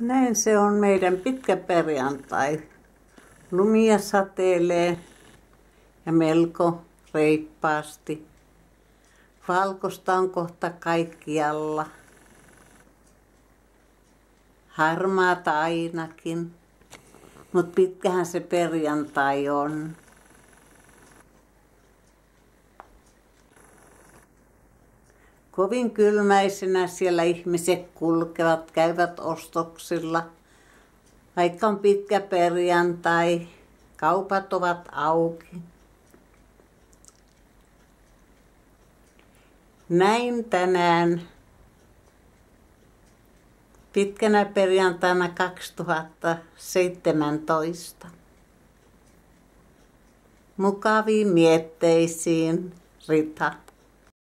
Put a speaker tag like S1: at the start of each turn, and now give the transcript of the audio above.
S1: Näin se on meidän pitkä perjantai. Lumia satelee ja melko reippaasti. Valkosta on kohta kaikkialla. Harmaata ainakin, mutta pitkähän se perjantai on. Kovin kylmäisenä siellä ihmiset kulkevat, käyvät ostoksilla. Vaikka on pitkä perjantai, kaupat ovat auki. Näin tänään pitkänä perjantaina 2017. Mukaviin mietteisiin, Rita.